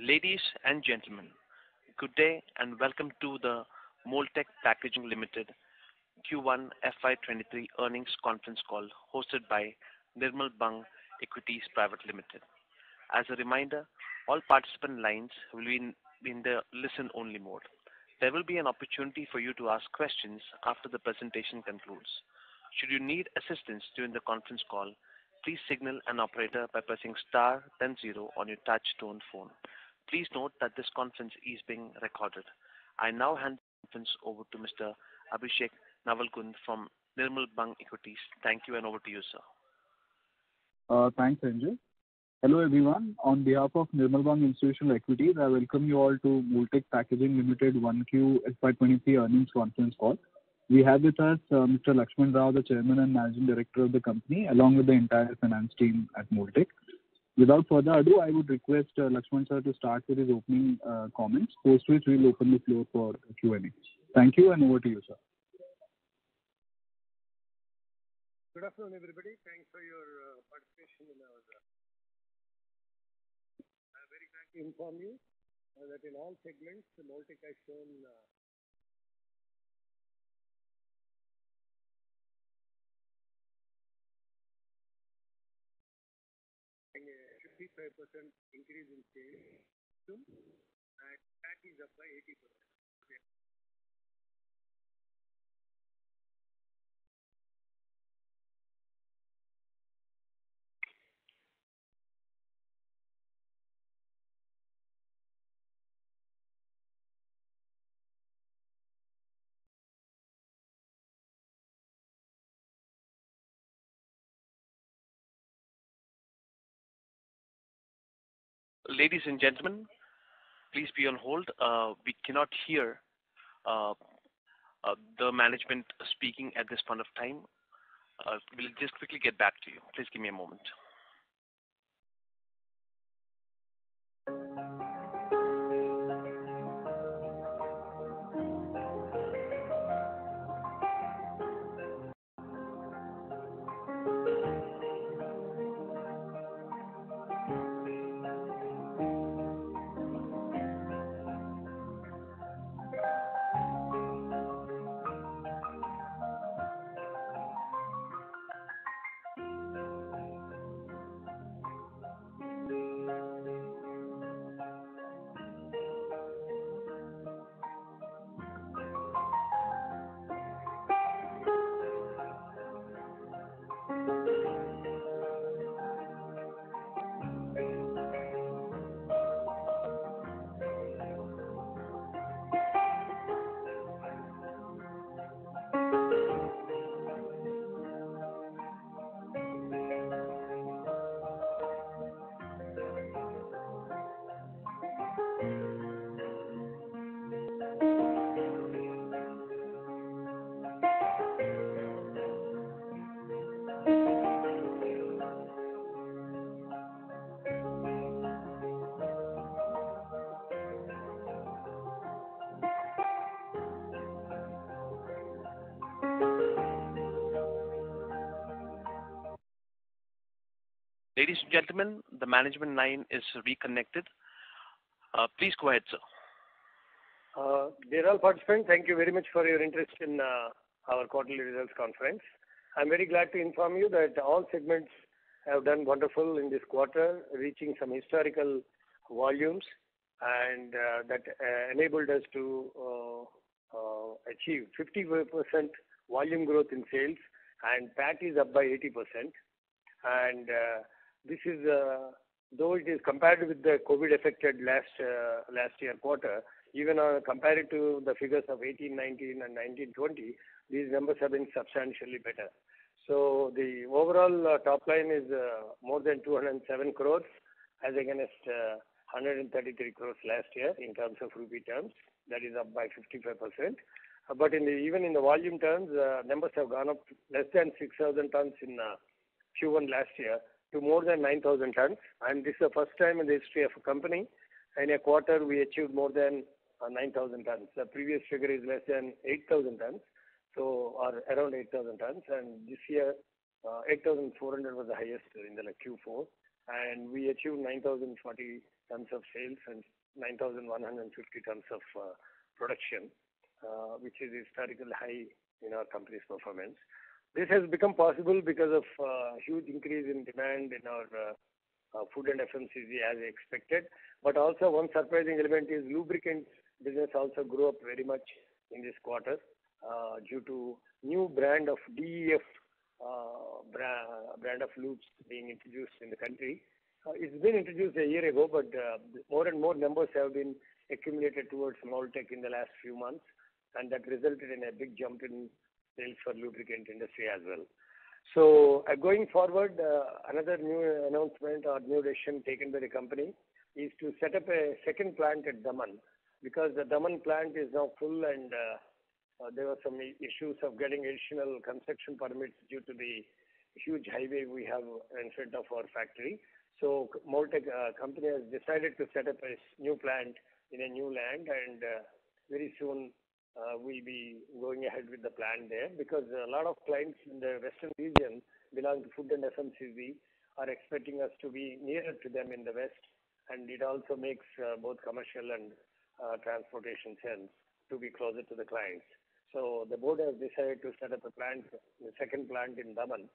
Ladies and gentlemen, good day and welcome to the Mold-Tek Packaging Limited Q1 FY 2023 earnings conference call hosted by Nirmal Bang Equities Private Limited. As a reminder, all participant lines will be in the listen-only mode. There will be an opportunity for you to ask questions after the presentation concludes. Should you need assistance during the conference call, please signal an operator by pressing star then zero on your touch tone phone. Please note that this conference is being recorded. I now hand the conference over to Mr. Abhishek Navalgund from Nirmal Bang Equities. Thank you, and over to you, sir. Uh, thanks, Sanjay. Hello, everyone. On behalf of Nirmal Bang Institutional Equities, I welcome you all to Mold-Tek Packaging Limited 1Q FY 2023 earnings conference call. We have with us uh, Mr. Lakshman Rao, the Chairman and Managing Director of the company, along with the entire finance team at Mold-Tek. Without further ado, I would request uh, Lakshman sir to start with his opening uh, comments, post which we'll open the floor for Q&A. Thank you, and over to you, sir. Good afternoon, everybody. Thanks for your uh, participation in our. I'm very glad to inform you that in all segments, Mold-Tek has shown 55% increase in sales and that is up by 80%. Ladies and gentlemen, please be on hold. Uh, we cannot hear uh, uh, the management speaking at this point of time. We'll just quickly get back to you. Please give me a moment. And gentlemen, the management line is reconnected. Uh, please go ahead, sir. Uh, Dear all participants, thank you very much for your interest in uh, our quarterly results conference. I'm very glad to inform you that all segments have done wonderful in this quarter, reaching some historical volumes and that enabled us to achieve 55% volume growth in sales and PAT is up by 80%. This is uh, though it is compared with the COVID affected last uh, last year quarter, even compared to the figures of 2018-2019 and 2019-2020, these numbers have been substantially better. So the overall uh, top line is more than 207 crores as against 133 crores last year in terms of rupee terms. That is up by 55%. But even in the volume terms, numbers have gone up less than 6,000 tons in Q1 last year to more than 9,000 tons. And this is the first time in the history of a company in a quarter we achieved more than uh, 9,000 tons. The previous figure is less than 8,000 tons, so or around 8,000 tons. And this year, uh, 8,400 was the highest in the Q4. and we achieved 9,040 tons of sales and 9,150 tons of uh, production, which is historical high in our company's performance. This has become possible because of uh, huge increase in demand in our uh, uh, food and FMCG as expected. But also one surprising element is lubricants business also grew up very much in this quarter due to new brand of DEF brand of lubes being introduced in the country. It's been introduced a year ago, but more and more numbers have been accumulated towards Mold-Tek in the last few months, and that resulted in a big jump in sales for lubricant industry as well. So, uh, going forward, uh, another new announcement or new decision taken by the company is to set up a second plant at Daman, because the Daman plant is now full and uh, there were some issues of getting additional construction permits due to the huge highway we have in front of our factory. Mold-Tek company has decided to set up a new plant in a new land, and very soon Uh, we'll be going ahead with the plant there because a lot of clients in the western region belong to food and FMCG are expecting us to be nearer to them in the west, and it also makes uh, both commercial and uh, transportation sense to be closer to the clients. So the board has decided to set up a plant, the second plant in Daman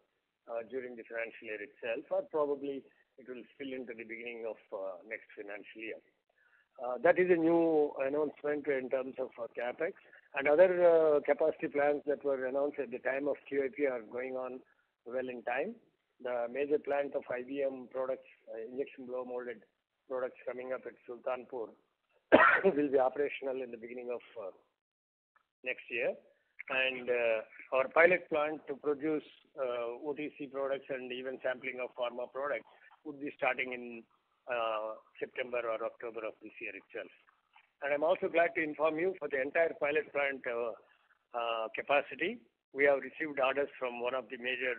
during the financial year itself, or probably it will spill into the beginning of next financial year. Uh, that is a new announcement in terms of uh, CapEx. And other uh, capacity plans that were announced at the time of QIP are going on well in time. The major plant of IBM products, injection blow molded products coming up at Sultanpur will be operational in the beginning of next year. And our pilot plant to produce OTC products and even sampling of pharma products would be starting in Uh, September or October of this year itself. And I'm also glad to inform you for the entire pilot plant uh, uh, capacity, we have received orders from one of the major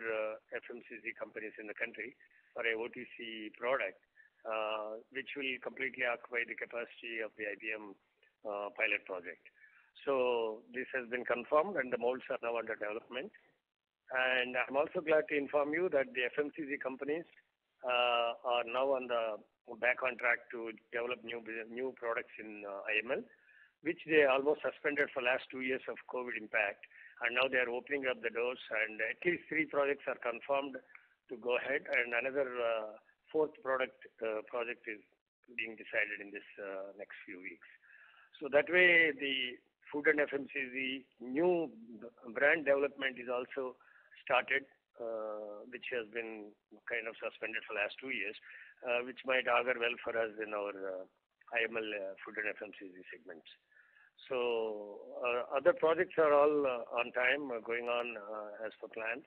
FMCG companies in the country for a OTC product, which will completely occupy the capacity of the IBM pilot project. So this has been confirmed, and the molds are now under development. And I'm also glad to inform you that the FMCG companies are now back on track to develop new products in uh, IML, which they almost suspended for last two years of COVID impact. And now they are opening up the doors, and at least three projects are confirmed to go ahead, and another uh, fourth uh, project is being decided in this next few weeks. So that way, the food and FMCG new brand development is also started, which has been kind of suspended for last two years, Uh, which might augur well for us in our uh, IML uh, food and FMCG segments. So other projects are all on time, going on as per plans,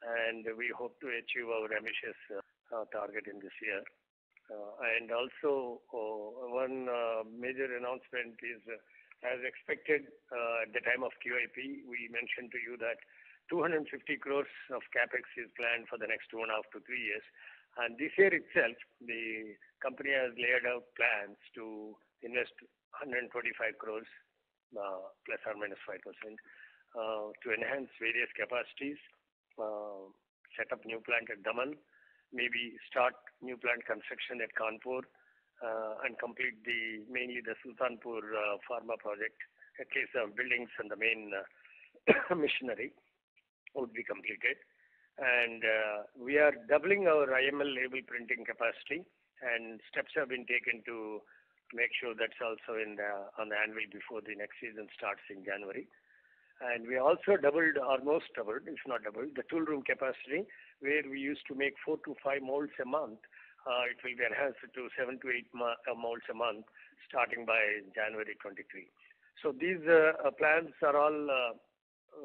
and we hope to achieve our ambitious target in this year. And also, one major announcement is, as expected at the time of QIP, we mentioned to you that 250 crores of CapEx is planned for the next two and a half to three years. And this year itself, the company has laid out plans to invest 125 crores, uh, plus or minus 5% uh, to enhance various capacities, uh, set up new plant at Daman, maybe start new plant construction at Kanpur, and complete the mainly the Sultanpur pharma project. At least the buildings and the main machinery would be completed. And uh, we are doubling our IML label printing capacity, and steps have been taken to make sure that's also on the anvil before the next season starts in January. And we also doubled, almost doubled, if not doubled, the tool room capacity, where we used to make four to five molds a month. Uh, it will be enhanced to seven to eight uh, molds a month starting by January 2023. These plans are all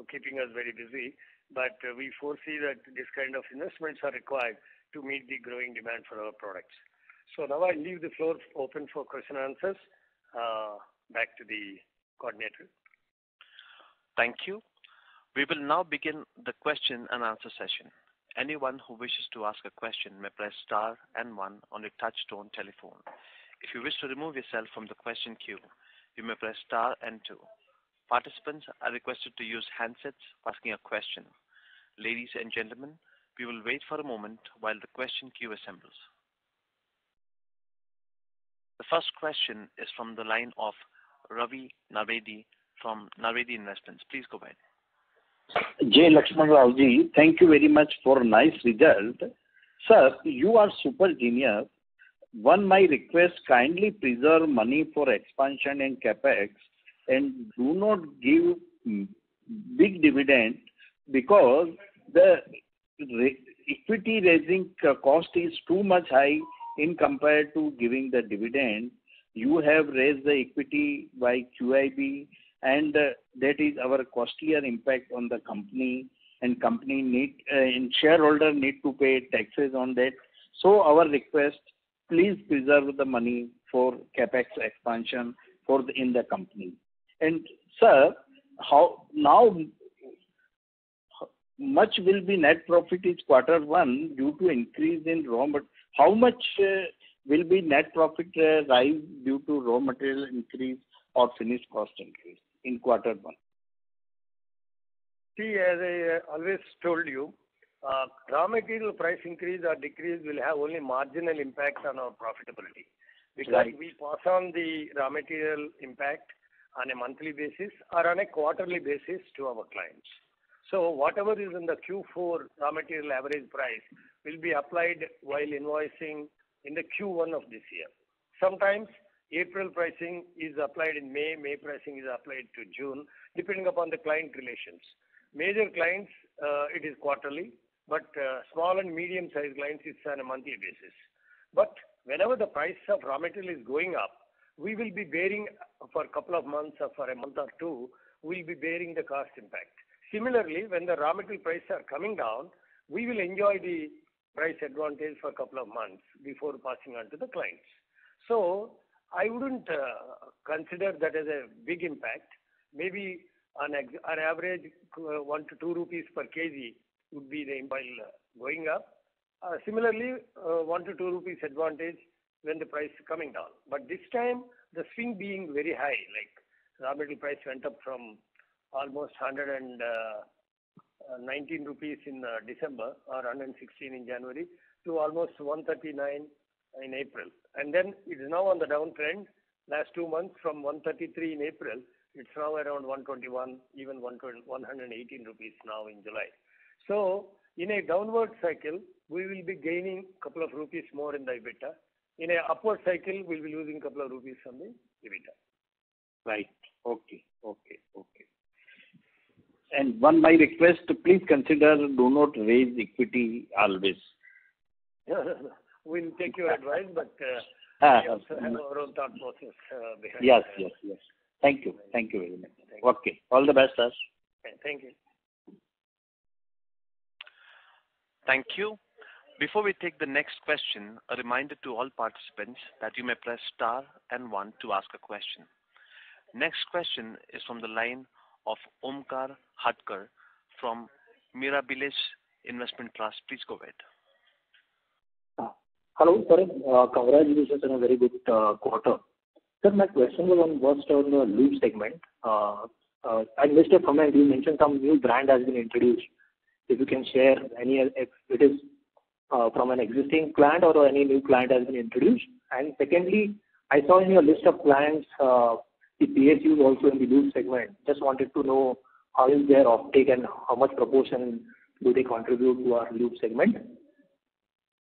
keeping us very busy, but uh, we foresee that this kind of investments are required to meet the growing demand for our products. So now I leave the floor open for question and answers. Uh, back to the coordinator. Thank you. We will now begin the question and answer session. Anyone who wishes to ask a question may press star and one on a touch-tone telephone. If you wish to remove yourself from the question queue, you may press star and two. Participants are requested to use handsets asking a question. Ladies and gentlemen, we will wait for a moment while the question queue assembles. The first question is from the line of Ravi Naredi from Naredi Investments. Please go ahead. J. Lakshman Rao ji, thank you very much for a nice result. Sir, you are super genius. One, my request, kindly preserve money for expansion and CapEx, and do not give mm, big dividend because the equity raising cost is too much high in compared to giving the dividend. You have raised the equity by QIP, and uh, that is our costlier impact on the company, and company need, uh, and shareholder need to pay taxes on that. So our request, please preserve the money for CapEx expansion for in the company. And sir, how now much will be net profit is quarter one due to increase in raw material. How much uh, will be net profit uh, rise due to raw material increase or finished cost increase in quarter one? See, as I uh, always told you, raw material price increase or decrease will have only marginal impact on our profitability. Right. We pass on the raw material impact on a monthly basis or on a quarterly basis to our clients. So whatever is in the Q4 raw material average price will be applied while invoicing in the Q1 of this year. Sometimes April pricing is applied in May May pricing is applied to June, depending upon the client relations. Major clients, uh, it is quarterly, but uh, small and medium-sized clients, it's on a monthly basis. But whenever the price of raw material is going up, we will be bearing for a couple of months or for a month or two, we'll be bearing the cost impact. Similarly, when the raw material prices are coming down, we will enjoy the price advantage for a couple of months before passing on to the clients. So I wouldn't uh, consider that as a big impact. Maybe on average, uh, 1-2 rupees per kg would be the impact going up. Uh, similarly, 1-2 rupees advantage when the price is coming down. But this time, the swing being very high, like raw material price went up from almost 119 uh, rupees in uh, December or 116 in January to almost 139 in April. And then it is now on the downtrend. Last two months from 133 in April, it's now around 121, even 118 rupees now in July. So in a downward cycle, we will be gaining a couple of rupees more in the EBITDA. In an upward cycle, we'll be losing a couple of rupees on the EBITDA. Right. Okay. Okay. Okay. And one my request, please consider do not raise equity always. We'll take your advice, but. Uh. We also have our own thought process behind Yes. Yes, yes. Thank you. Thank you very much. Okay. All the best, sir. Thank you. Thank you. Before we take the next question, a reminder to all participants that you may press star and one to ask a question. Next question is from the line of Omkar Hadkar from Mirabilis Investment Trust. Please go ahead. Hello, sir. Uh, congratulations on a very good uh, quarter. Sir, my question was on the lube segment. Uh, I missed a comment. You mentioned some new brand has been introduced. If you can share any, if it is Uh, from an existing client or any new client has been introduced. And secondly, I saw in your list of clients, uh, the PSUs also in the lube segment. Just wanted to know how is their offtake and how much proportion do they contribute to our lube segment?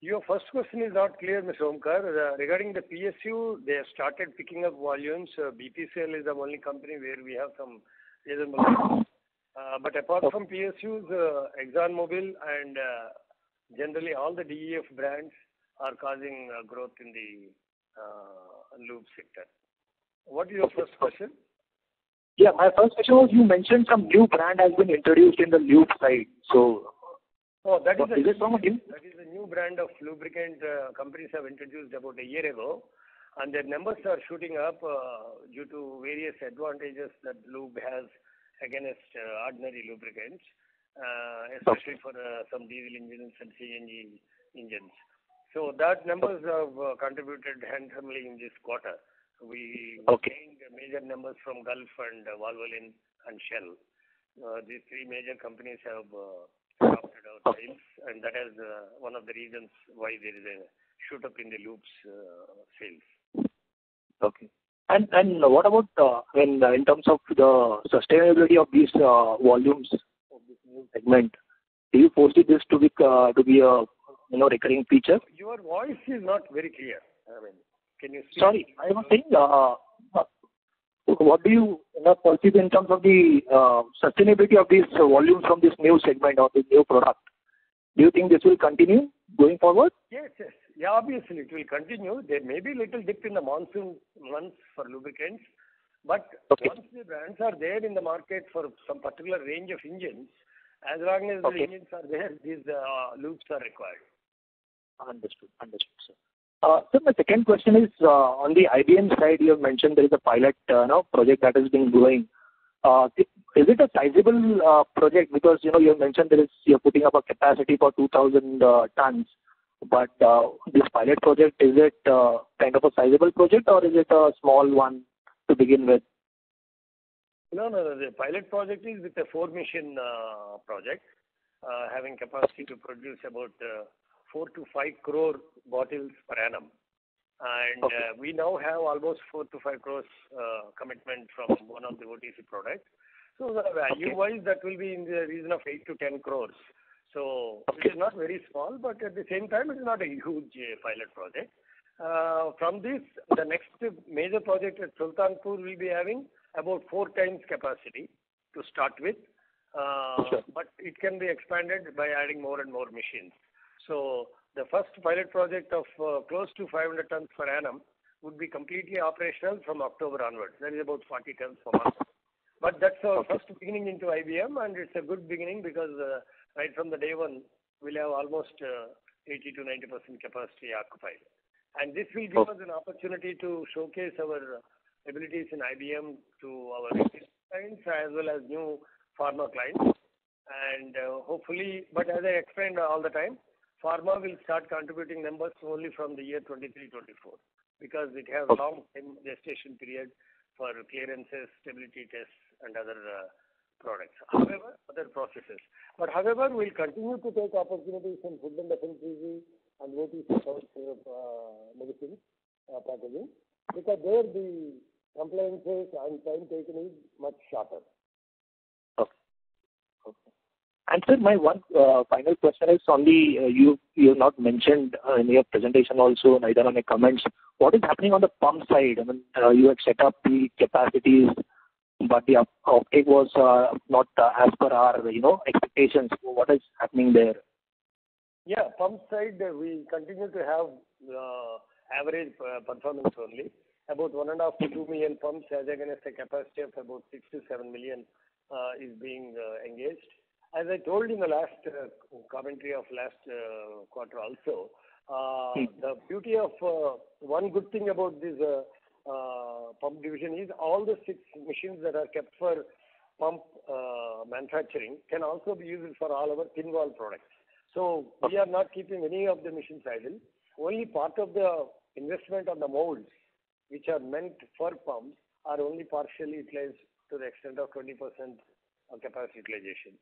Your first question is not clear, Mr. Omkar. Uh, regarding the PSU, they have started picking up volumes. BPCL is the only company where we have some reasonable. But apart from PSUs, ExxonMobil and generally all the DEF brands are causing uh, growth in the uh, lube sector. What is your first question? Yeah. My first question was, you mentioned some new brand has been introduced in the lube side. So, oh, that is. Is it from a new? That is a new brand of lubricant uh, companies have introduced about a year ago, and their numbers are shooting up due to various advantages that lube has against ordinary lubricants, Uh, especially for uh, some diesel engines and CNG engines. So that numbers have uh, contributed handsomely in this quarter. Okay. Gained major numbers from Gulf and Valvoline and Shell. These three major companies have adopted our sales, and that is one of the reasons why there is a shoot up in the lubes sales. Okay. And what about in terms of the sustainability of these volumes this new segment? Do you foresee this uh, to be a you know, recurring feature? Your voice is not very clear. Can you speak? Sorry. I was saying, uh, uh, what do you perceive in terms of the sustainability of these volumes from this new segment or this new product? Do you think this will continue going forward? Yes. Yes. Yeah, obviously, it will continue. There may be little dip in the monsoon months for lubricants. Okay. Once the brands are there in the market for some particular range of engines, as long as the engines are there, these uh, lubes are required. Understood, Understood, sir. Uh, sir, my second question is uh, on the IBM side, you have mentioned there is a pilot now project that has been going. Is it a sizable project? Because you know you have mentioned there is you're putting up a capacity for 2,000 tons. But this pilot project, is it kind of a sizable project or is it a small one to begin with? No, no. the pilot project is with a four-machine uh, project, uh, having capacity to produce about uh, 4 crore-5 crore bottles per annum. Okay. We now have almost 4 crore-5 crore commitment from one of the OTC products. So the value-wise, that will be in the region of 8 crore-10 crore. It is not very small, but at the same time, it is not a huge pilot project. Uh, from this, the next major project at Sultanpur will be having about four times capacity to start with. Uh, sure. It can be expanded by adding more and more machines. So the first pilot project of uh, close to 500 tons per annum would be completely operational from October onwards. That is about 40 tons per month. But that's our first beginning into IBM, and it's a good beginning because right from the day one, we'll have almost 80%-90% capacity occupied. And this will give us an opportunity to showcase our abilities in IBM to our existing clients as well as new pharma clients. And uh hopefully, but as I explained all the time, pharma will start contributing numbers only from the year 2023, 2024, because it has long gestation period for clearances, stability tests, and other products. However, other processes. But however, we'll continue to take opportunities in food and FMCG and what is OTC medicines packaging, because there the compliances and time taken is much shorter. Okay. Sir, my one uh, final question is on the, uh, you have not mentioned uh, in your presentation also, neither on your comments, what is happening on the pump side? I mean, you had set up the capacities, but the uptake was not as per our you know expectations. What is happening there? Yeah. Pump side, we continue to have uh, average uh, performance only. About 1.5 million-2 million pumps as against a capacity of about 6 million-7 million uh, is being engaged. As I told in the last commentary of last quarter also, hmm. the beauty of one good thing about this pump division is all the six machines that are kept for pump manufacturing can also be used for all our thin wall products. So we are not keeping any of the machines idle. Only part of the investment on the molds, which are meant for pumps, are only partially utilized to the extent of 20% of capacity utilization.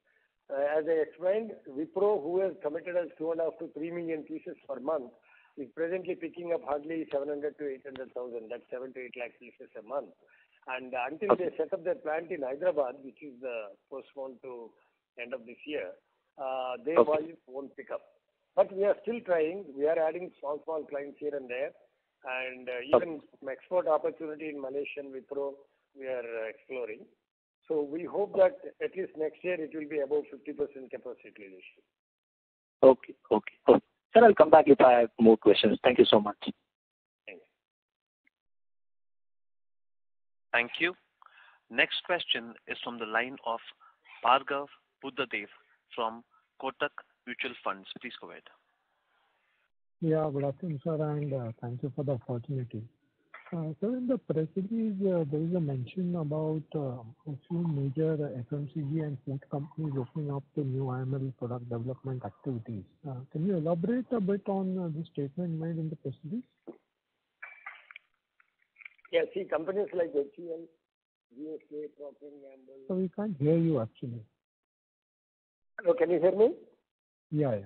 Uh, as I explained, Wipro, who has committed us 2.5 million-3 million pieces per month, is presently picking up hardly 700,000-800,000. That's 7 lakh-8 lakh pieces a month. And until they set up their plant in Hyderabad, which is uh, postponed to end of this year, Uh, their volumes won't pick up. But we are still trying. We are adding small small clients here and there. And uh, even some export opportunity in Malaysia and Wipro, we are uh, exploring. So we hope that at least next year it will be above 50% capacity utilization. Okay. okay. Sir, I'll come back if I have more questions. Thank you so much. Thanks. Thank you. Next question is from the line of Bhargav Buddhadev from Kotak Mutual Fund. Please go ahead. Yeah, good afternoon, sir, and uh, thank you for the opportunity. Uh, sir, in the press release, uh, there is a mention about a few major FMCG and food companies opening up to new IML product development activities. Can you elaborate a bit on the statement made in the press release? Yeah. See, companies like HUL, GSK, Procter & Gamble. Sir, we can't hear you actually. Hello, can you hear me? Yeah.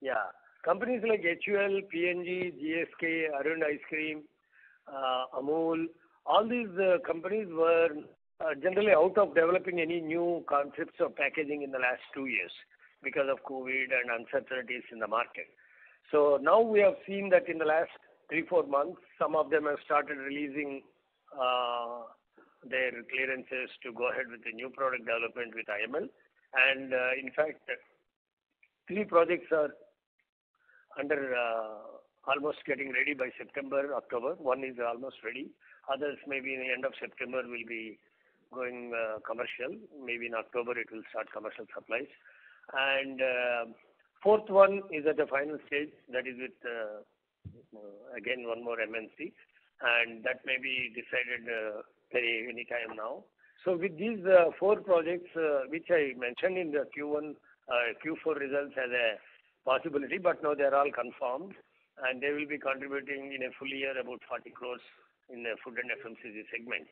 Yeah. Companies like HUL, P&G, GSK, Arvind Ice Cream, uh, Amul, all these uh, companies were uh, generally out of developing any new concepts of packaging in the last two years because of COVID and uncertainties in the market. So now we have seen that in the last three, four months, some of them have started releasing their clearances to go ahead with the new product development with IML. And uh, in fact, three projects are under uh, almost getting ready by September, October. One is almost ready. Others, maybe in the end of September, will be going uh, commercial. Maybe in October it will start commercial supplies. And Fourth one is at the final stage. That is with, again, one more MNC, and that may be decided very any time now. So with these uh, four projects, uh, which I mentioned in the Q1, uh, Q4 results as a possibility, but now they're all confirmed, and they will be contributing in a full year about 40 crores in the food and FMCG segment.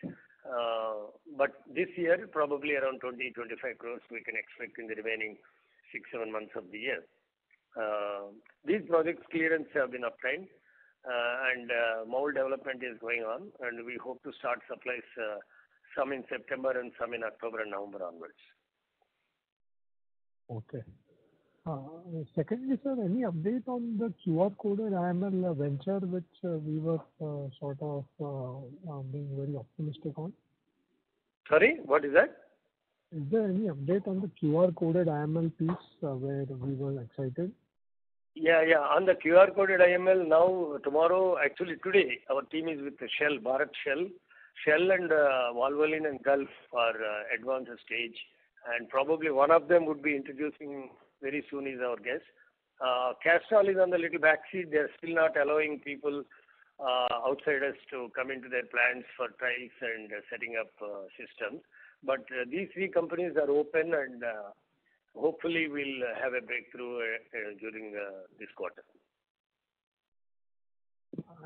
But this year, probably around 20 crores-25 crores we can expect in the remaining six, seven months of the year. These projects clearance have been obtained, and mold development is going on, and we hope to start supplies, some in September and some in October and November onwards. Okay. Uh, secondly, sir, any update on the QR-coded IML venture, which uh, we were uh, sort of being very optimistic on? Sorry, what is that? Is there any update on the QR-coded IML piece where we were excited? Yeah. Yeah. On the QR-coded IML now, tomorrow, actually today, our team is with Shell, Bharat Shell. Shell and uh, Valvoline and Gulf are uh, advanced stage, and probably one of them would be introducing very soon is our guess. Uh, Castrol is on the little back seat. They're still not allowing people, outsiders, to come into their plants for trials and setting up systems. But these three companies are open, and hopefully we'll have a breakthrough during this quarter.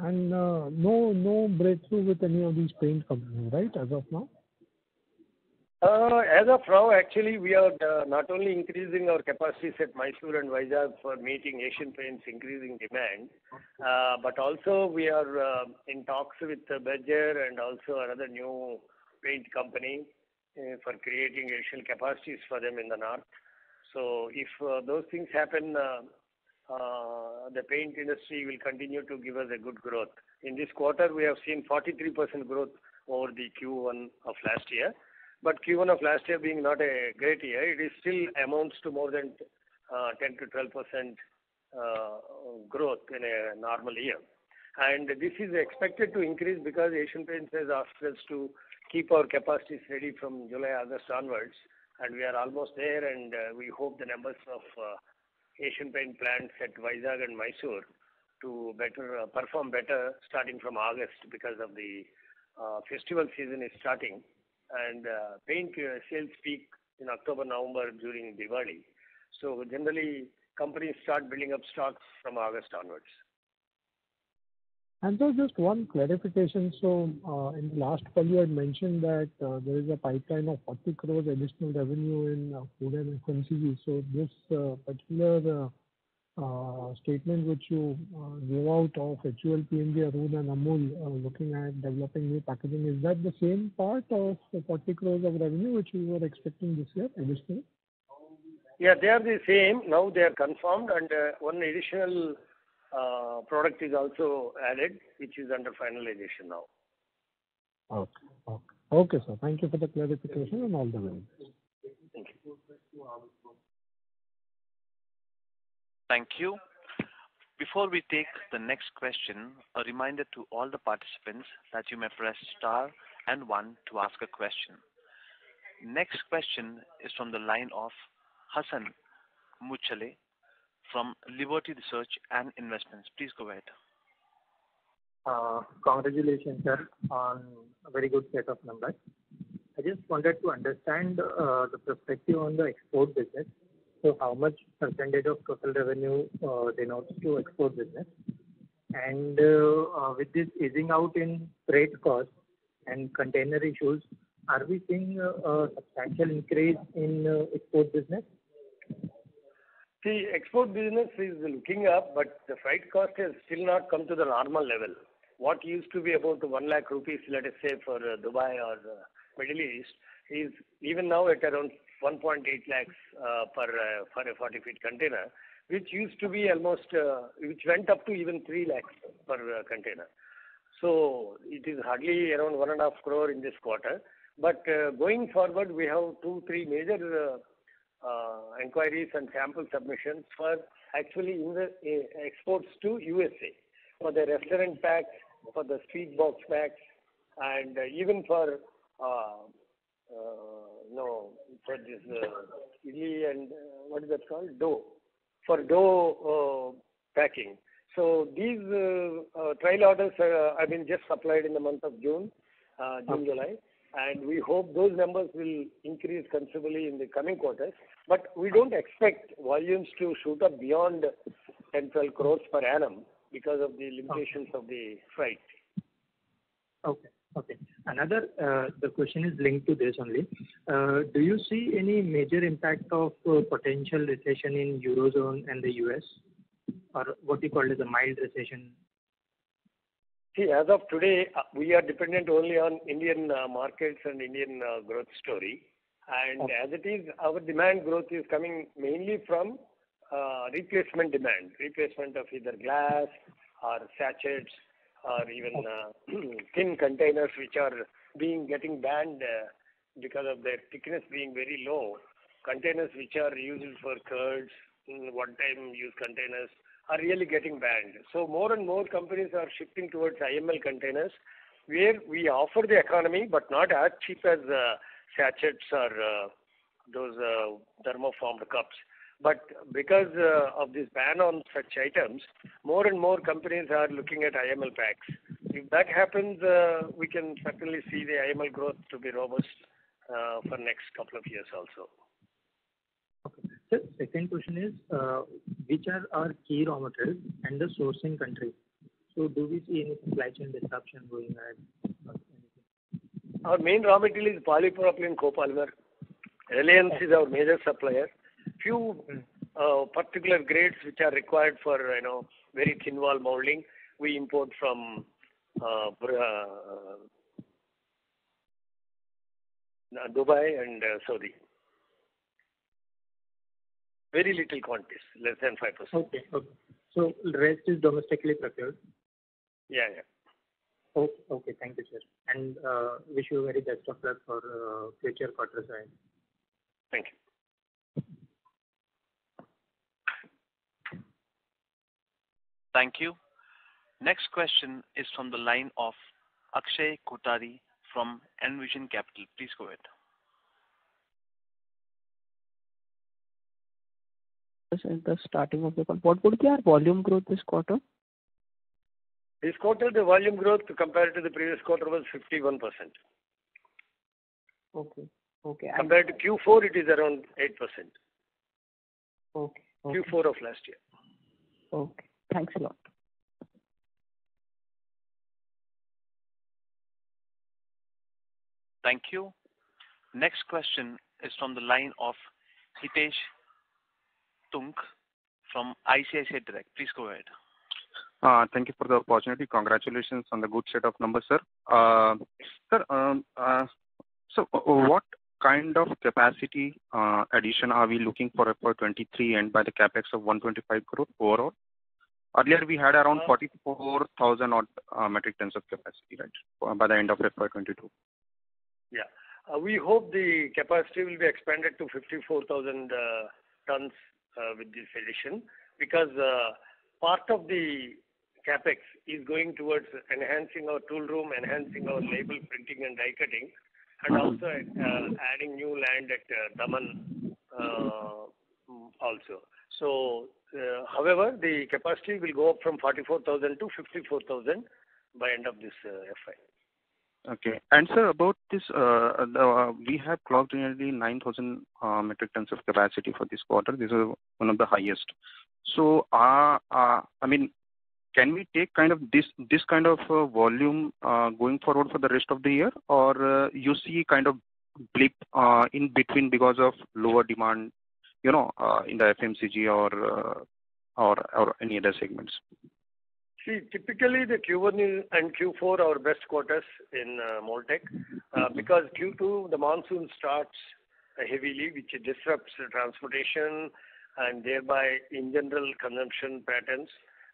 Uh, no no breakthrough with any of these paint companies, right, as of now? Uh, as of now, actually, we are uh, not only increasing our capacities at Mysore and Vizag for meeting Asian Paints increasing demand, but also we are in talks with Berger and also another new paint company for creating additional capacities for them in the north. So if those things happen, Uh, the paint industry will continue to give us a good growth. In this quarter, we have seen 43% growth over the Q1 of last year. But Q1 of last year being not a great year, it still amounts to more than uh, 10%-12% uh, growth in a normal year. And this is expected to increase because Asian Paints has asked us to keep our capacities ready from July, August onwards, and we are almost there, and we hope the numbers of Asian Paints plants at Vizag and Mysore to uh, perform better starting from August because of the uh, festival season is starting, and uh, paint sales peak in October, November during Diwali. So, generally, companies start building up stocks from August onwards. Sir, just one clarification. So, uh, in the last call, you had mentioned that uh, there is a pipeline of 40 crores additional revenue in uh, food and FMCG. So, this particular statement which you gave out of HUL, P&G, Arun, and Amul looking at developing new packaging, is that the same part of the 40 crores of revenue which you were expecting this year additionally? Yeah, they are the same. Now they are confirmed, and one additional Uh, product is also added, which is under finalization now. Okay, Okay, sir. Thank you for the clarification and all the best. Thank you. Thank you. Before we take the next question, a reminder to all the participants that you may press star and one to ask a question. Next question is from the line of Hassan Muchale from Liberty Research and Investments. Please go ahead. Uh, congratulations, sir, on a very good set of numbers. I just wanted to understand uh, the perspective on the export business. So how much percentage of total revenue uh, denotes to export business? And with this easing out in freight costs and container issues, are we seeing a substantial increase in export business? The export business is looking up, but the freight cost has still not come to the normal level. what used to be about 1 lakh rupees, let us say, for uh, Dubai or uh, Middle East, is even now at around 1.8 lakhs uh, per for a 40 feet container, which used to be almost, which went up to even 3 lakhs per container. So it is hardly around 1.5 crore in this quarter. But going forward, we have two, three major Uh, inquiries and sample submissions for actually in the uh, exports to USA for the restaurant packs, for the street box packs, and uh, even for no for this idli and what is that called? Dough. For dough packing. So these trial orders have been just supplied in the month of June, June, July, and we hope those numbers will increase considerably in the coming quarters. But we don't expect volumes to shoot up beyond 10 crore-12 crore per annum because of the limitations of the freight. Okay. Another uh, the question is linked to this only. Uh, do you see any major impact of uh, potential recession in Eurozone and the U.S., or what you call as a mild recession? As of today, uh, we are dependent only on Indian uh, markets and Indian uh, growth story. And as it is, our demand growth is coming mainly from replacement demand. Replacement of either glass or sachets or even thin containers which are being getting banned because of their thickness being very low. Containers which are used for curds, mm, one-time use containers, are really getting banned. So more and more companies are shifting towards IML containers, where we offer the economy, but not as cheap as uh, sachets or uh, those uh, thermoformed cups. But because of this ban on such items, more and more companies are looking at IML packs. If that happens, we can certainly see the IML growth to be robust for next couple of years also. Sir, second question is, uh, which are our key raw materials and the sourcing country? So do we see any supply chain disruption going ahead or anything? Our main raw material is polypropylene copolymer. Reliance is our major supplier. Few hmm. uh, particular grades which are required for you know, very thin wall molding, we import from uh, Dubai and Saudi. Very little quantities, less than 5%. Okay. So the rest is domestically procured? Yeah. Yeah. Oh, okay. Thank you, sir. And uh, wish you very best of luck for uh, future quarters ahead. Thank you. Thank you. Next question is from the line of Akshay Kothari from Envision Capital. Please go ahead. At the starting of the call, what would be our volume growth this quarter? This quarter, the volume growth compared to the previous quarter was 51%. Okay. Okay. Compared to Q4, it is around 8%. Okay. Q4 of last year. Okay. Thanks a lot. Thank you. Next question is from the line of Hitesh Taunk from ICICI Direct. Please go ahead. Uh, thank you for the opportunity. Congratulations on the good set of numbers, sir. Uh, sir, um, uh, so what kind of capacity addition are we looking for FY 2023 and by the CapEx of 125 crore overall? Earlier, we had around 44,000 odd metric tons of capacity, right? By the end of FY 2022. Yeah. We hope the capacity will be expanded to 54,000 tons Uh, with this addition because uh, part of the CapEx is going towards enhancing our tool room, enhancing our label printing and die cutting, and also uh, adding new land at Daman also. So uh however, the capacity will go up from 44,000 to 54,000 by end of this FY. Okay. And sir, about this, uh, we have clocked nearly 9,000 uh, metric tons of capacity for this quarter. This is one of the highest. So, uh, I mean, can we take kind of this kind of volume going forward for the rest of the year? Or you see kind of blip in between because of lower demand you know, in the FMCG or or or any other segments? See, typically the Q1 and Q4 are our best quarters in uh, Mold-Tek uh, mm-hmm. because Q2, the monsoon starts heavily, which disrupts the transportation and thereby in general consumption patterns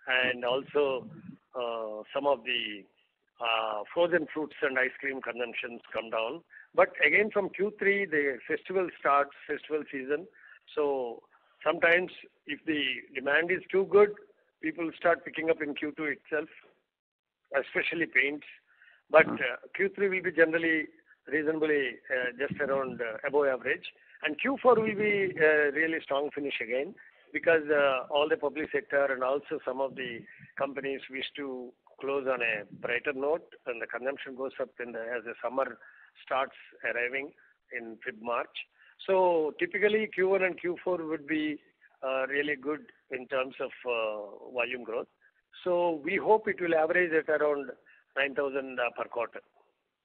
and also uh, some of the frozen fruits and ice cream consumptions come down. But again, from Q3, the festival starts, festival season. So sometimes if the demand is too good, people start picking up in Q2 itself, especially paints. But hmm. uh, Q3 will be generally reasonably uh, just around uh, above average. And Q4 will be really strong finish again because all the public sector and also some of the companies wish to close on a brighter note and the consumption goes up in as the summer starts arriving in February, March. So typically Q1 and Q4 would be really good in terms of uh, volume growth. So we hope it will average at around 9,000 uh, per quarter.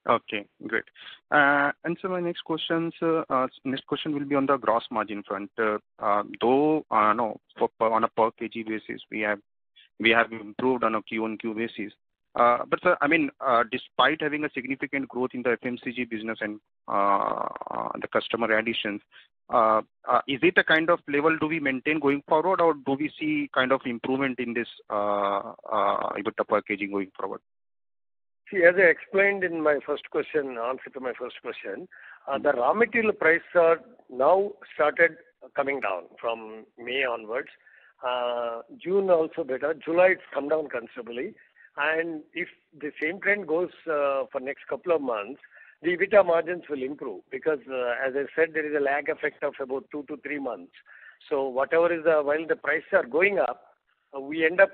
Okay, great. Uh and so my next question uh, will be on the gross margin front. Though on a per kg basis, we have we have improved on a Q-on-Q basis. Uh, but sir, I mean, uh, despite having a significant growth in the FMCG business and uh, the customer additions, is it a kind of level do we maintain going forward or do we see kind of improvement in this EBITDA per kg going forward? See, as I explained in my first question, answer to my first question, the mm-hmm. raw material prices are now started coming down from May onwards. June also better. July it's come down considerably. And if the same trend goes uh, for next couple of months, the EBITDA margins will improve because uh, as I said, there is a lag effect of about two to three months. So whatever is the while the prices are going up, uh, we end up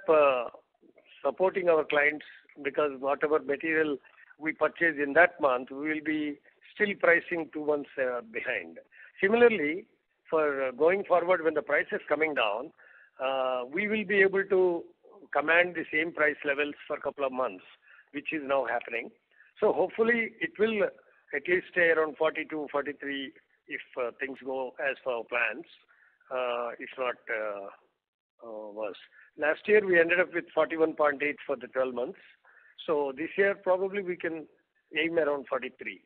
supporting our clients because whatever material we purchase in that month, we will be still pricing two months behind. Similarly, for going forward when the price is coming down, we will be able to command the same price levels for a couple of months, which is now happening. So hopefully it will at least stay around 42, 43 if uh, things go as per our plans, uh, if not uh, worse. Last year we ended up with 41.8 for the 12 months. So this year probably we can aim around 43.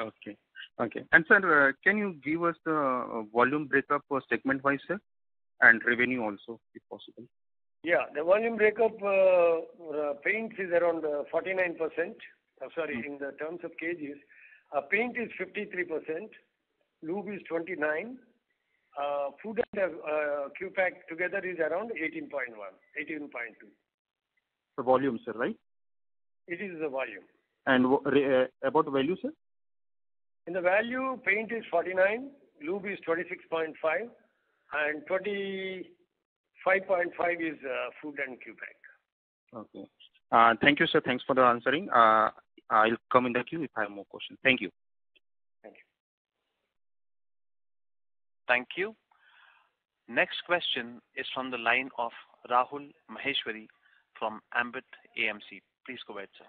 Okay. Okay. And sir, can you give us the volume breakup for segment-wise, sir, and revenue also, if possible? Yeah. The volume breakup, uh, uh, paints is around uh, 49%. Sorry, mm-hmm. in the terms of kgs. Paint is 53%, lube is 29%, food and Q-Pack together is around 18.1%, 18.2%. The volume, sir, right? It is the volume. And about value, sir? In the value, paint is 49, lube is 26.5, and 25.5% is uh, food and Q-Pack. Okay. Uh, thank you, sir. Thanks for the answering. Uh, I'll come in the queue if I have more questions. Thank you. Thank you. Thank you. Next question is from the line of Rahul Maheshwari from Ambit AMC. Please go ahead, sir.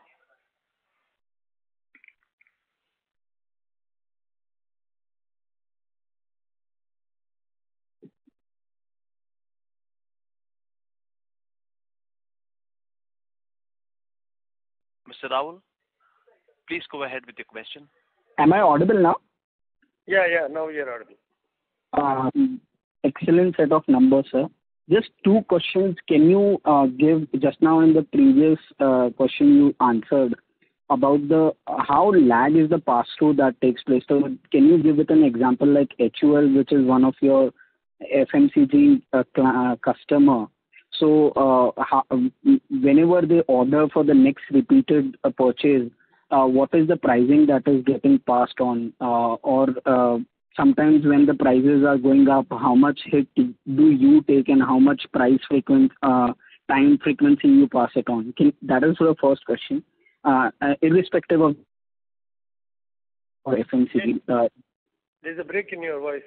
Mr. Rahul, please go ahead with your question. Am I audible now? Yeah. Yeah. Now you're audible. Um, excellent set of numbers, sir. Just two questions. Can you uh, give, just now in the previous uh, question you answered about the uh, how lag is the pass-through that takes place. Can you give it an example like HUL, which is one of your FMCG customer. So uh, um, whenever they order for the next repeated uh, purchase, uh, what is the pricing that is getting passed on? Or sometimes when the prices are going up, how much hit do you take and how much price frequency, time frequency you pass it on? That is the first question. Irrespective of FMCG. There's a break in your voice.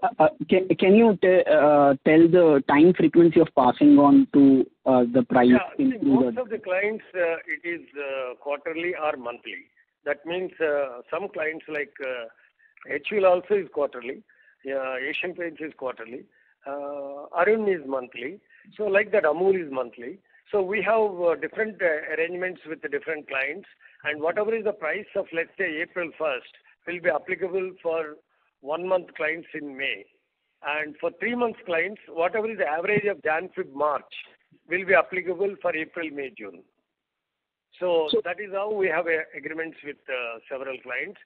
Uh, uh, can you uh, tell the time frequency of passing on to the price increase? Yeah. Most of the clients, it is quarterly or monthly. That means some clients like HUL also is quarterly. Asian Paints is quarterly. Arun is monthly. So like that, Amul is monthly. So we have different arrangements with the different clients, and whatever is the price of, let's say, April 1st, will be applicable for one-month clients in May. And for three-month clients, whatever is the average of Jan, Feb, March, will be applicable for April, May, June. So that is how we have uh, agreements with uh, several clients.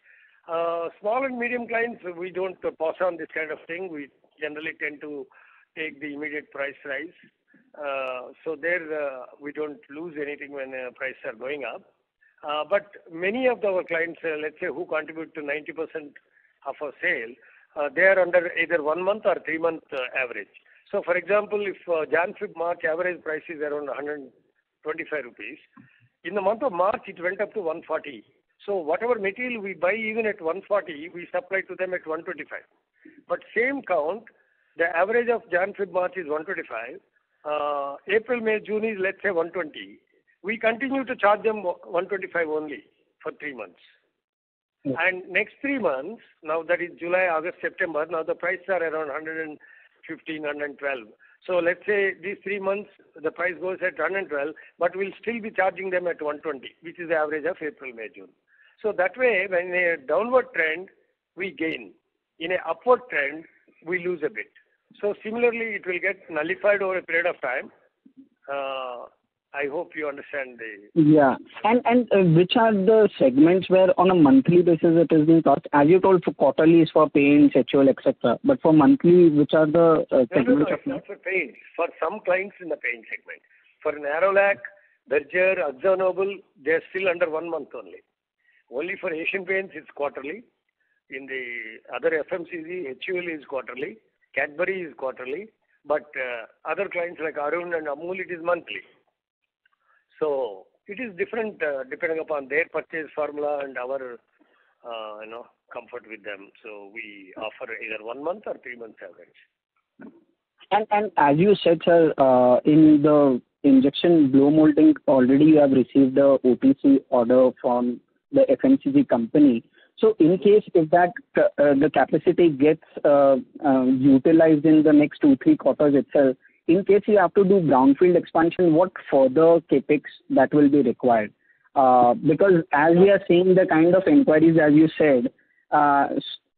Uh, small and medium clients, we don't pass on this kind of thing. We generally tend to take the immediate price rise. So there, we don't lose anything when prices are going up. Uh, but many of our clients, uh, let's say, who contribute to 90% of our sale, uh, they are under either one-month or three-month average. So for example, if Jan, Feb, March average price is around 125 rupees, in the month of March, it went up to 140. So whatever material we buy, even at 140, we supply to them at 125. But same count, the average of Jan, Feb, March is 125. April, May, June is, let's say, 120. We continue to charge them 125 only for three months. Hmm. And next three months, now that is July, August, September, now the prices are around 115, 112. So let's say these three months, the price goes at 112, but we'll still be charging them at 120, which is the average of April, May, June. So that way, when a downward trend, we gain. In an upward trend, we lose a bit. So similarly, it will get nullified over a period of time. Uh, I hope you understand the. Yeah. And and uh, which are the segments where on a monthly basis it is being charged? As you told, for quarterly is for paints, HUL, etc. But for monthly, which are the segments of? No, no, no. For paints. For some clients in the paint segment. For Nerolac, Berger, AkzoNobel, they are still under one month only. Only for Asian Paints, it's quarterly. In the other FMCG, HUL is quarterly. Cadbury is quarterly. But uh, other clients like Arun and Amul, it is monthly. So it is different depending upon their purchase formula and our uh, you know comfort with them. So we offer either one month or three months average. And and as you said, sir, in the injection blow molding, already you have received the OPC order from the FMCG company. So in case if that uh, the capacity gets uh, uh, utilized in the next two, three quarters itself, in case you have to do brownfield expansion, what further CapEx that will be required? Uh, because as we are seeing the kind of inquiries, as you said, uh,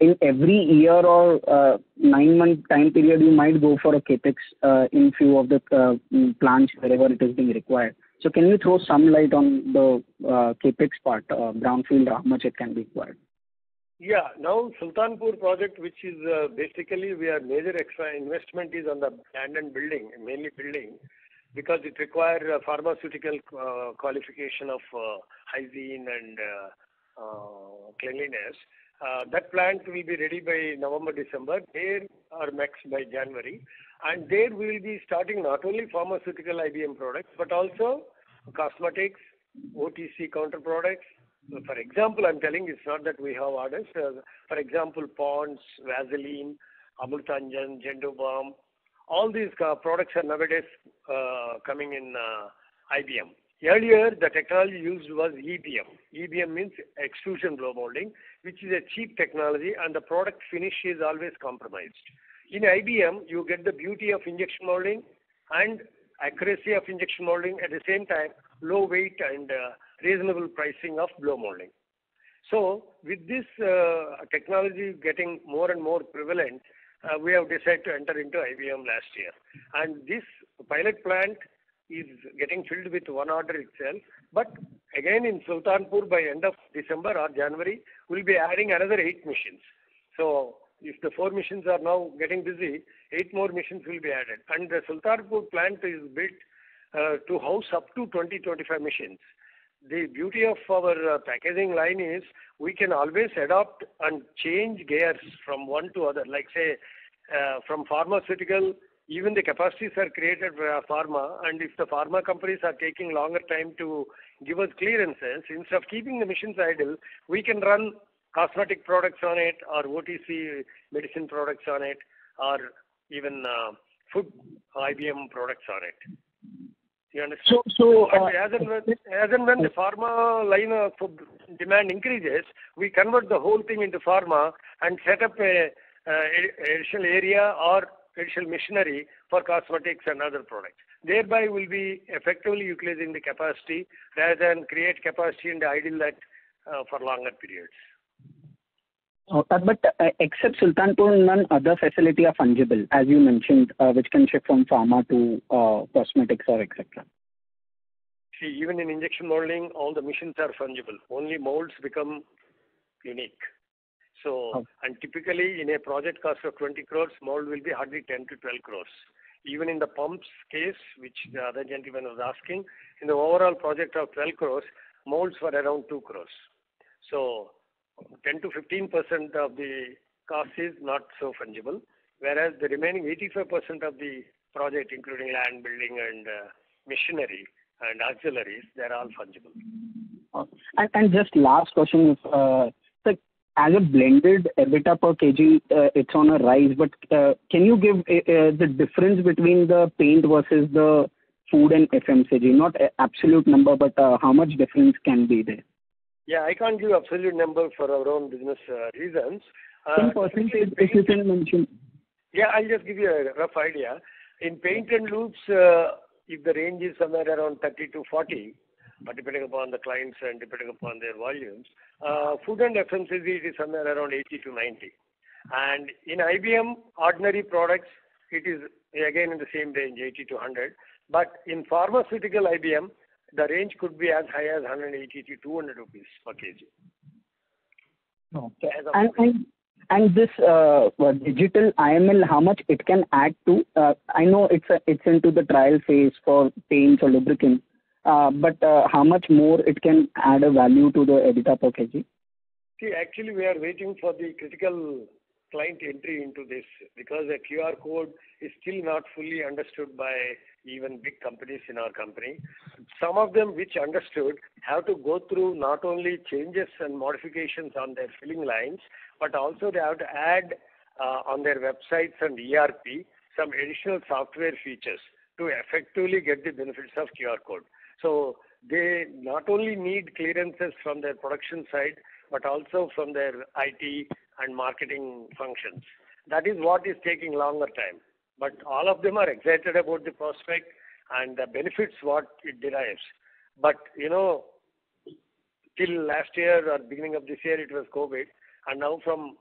in every year or uh, nine-month time period, you might go for a CapEx in few of the mm, plants wherever it is being required. So can you throw some light on the CapEx part, brownfield, how much it can be required? Yeah. Now, Sultanpur project, which is uh, basically we have major extra investment is on the land and building, mainly building, because it requires pharmaceutical uh, qualification of uh, hygiene and cleanliness. That plant will be ready by November, December. There are max by January. And there we will be starting not only pharmaceutical IBM products, but also cosmetics, OTC counter products. For example, I'm telling it's not that we have orders. Uh, for example, Pond's, Vaseline, Amrutanjan, Zandu-Balm, all these uh, products are nowadays uh, coming in IBM. Earlier, the technology used was EBM. EBM means extrusion blow molding, which is a cheap technology, and the product finish is always compromised. In IBM, you get the beauty of injection molding and accuracy of injection molding at the same time, low weight and reasonable pricing of blow molding. So with this uh, technology getting more and more prevalent, uh, we have decided to enter into IBM last year. And this pilot plant is getting filled with one order itself. But again, in Sultanpur, by end of December or January, we'll be adding another eight machines. So if the four machines are now getting busy, eight more machines will be added. And the Sultanpur plant is built uh, to house up to 20-25 machines. The beauty of our uh, packaging line is we can always adapt and change gears from one to other. Like say, uh, from pharmaceutical, even the capacities are created for pharma. And if the pharma companies are taking longer time to give us clearances, instead of keeping the machines idle, we can run cosmetic products on it or OTC medicine products on it or even uh, food IBM products on it. You understand? So uh, as and when the pharma line of demand increases, we convert the whole thing into pharma and set up an additional area or additional machinery for cosmetics and other products. Thereby, we'll be effectively utilizing the capacity rather than create capacity and idle that uh, for longer periods. Uh, but uh, except Sultanpur, none other facility are fungible, as you mentioned, uh, which can shift from pharma to cosmetics or et cetera. See, even in injection molding, all the machines are fungible. Only molds become unique. Okay. Oh. Typically, in a project cost of 20 crores, mold will be hardly 10 crores-12 crores. Even in the pumps case, which the other gentleman was asking, in the overall project of 12 crores, molds were around 2 crores. 10%-15% of the cost is not so fungible, whereas the remaining 85% of the project, including land, building, and uh, machinery and auxiliaries, they're all fungible. Uh, and just last question. Uh, sir, as a blended EBITDA per kg, it's on a rise, but can you give the difference between the paint versus the food and FMCG? Not absolute number, but how much difference can be there? Yeah, I can't give absolute number for our own business uh, reasons. Uh, in percentage, if you can mention. Yeah, I'll just give you a rough idea. In paint and lubes, uh, if the range is somewhere around 30%-40%, but depending upon the clients and depending upon their volumes. Food and FMCG, it is somewhere around 80%-90%. In IBM, ordinary products, it is again in the same range, 80%-100%. In pharmaceutical IBM, the range could be as high as 180 to 200 rupees per kg. Okay. And this uh, digital IML, how much it can add to? Uh, I know it's into the trial phase for paints or lubricants, uh, but how much more it can add a value to the EBITDA per kg? See, Actually, we are waiting for the critical client entry into this because the QR code is still not fully understood by even big companies in our company. Some of them which understood have to go through not only changes and modifications on their filling lines, but also they have to add uh, on their websites and ERP some additional software features to effectively get the benefits of QR code. So they not only need clearances from their production side, but also from their IT and marketing functions. That is what is taking longer time. But all of them are excited about the prospect and the benefits what it derives. But you know, till last year or beginning of this year, it was COVID, and now from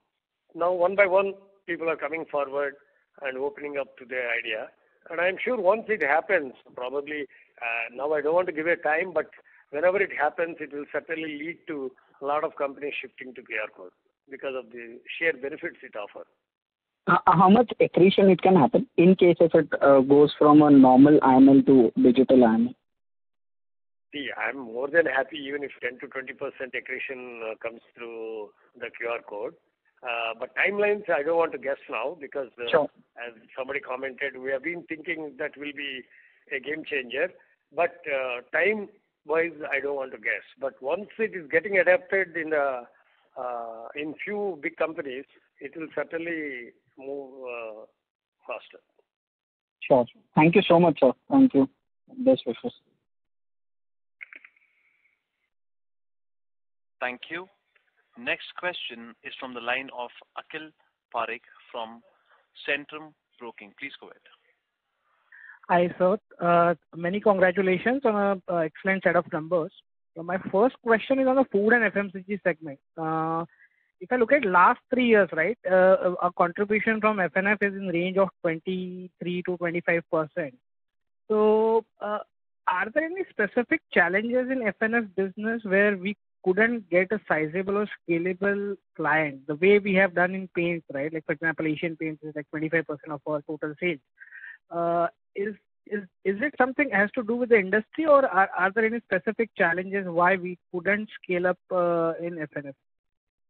now one by one, people are coming forward and opening up to their idea. And I'm sure once it happens, probably, uh, now I don't want to give a time, but whenever it happens, it will certainly lead to a lot of companies shifting to QR code because of the sheer benefits it offers. Uh, uh, how much accretion it can happen in case if it uh, goes from a normal IML to digital IML? See, I'm more than happy even if 10 to 20 percent accretion comes through the QR code. But timelines, I don't want to guess now because. Sure As somebody commented, we have been thinking that will be a game changer. But Time-wise, I don't want to guess. But once it is getting adapted in Uh, few big companies, it will certainly move uh, faster. Sure. Thank you so much, sir. Thank you. Best wishes. Thank you. Next question is from the line of Akhil Parekh from Centrum Broking. Please go ahead. Hi, sir. Uh, many congratulations on an excellent set of numbers. My first question is on the food and FMCG segment. Uh, if I look at last three years, right, uh, uh, our contribution from F&F is in range of 23%-25%. So uh are there any specific challenges in F&F business where we couldn't get a sizable or scalable client the way we have done in paints? Right? Like for example, Asian Paints is like 25% of our total sales. Is it something has to do with the industry or are there any specific challenges why we couldn't scale up uh, in F&F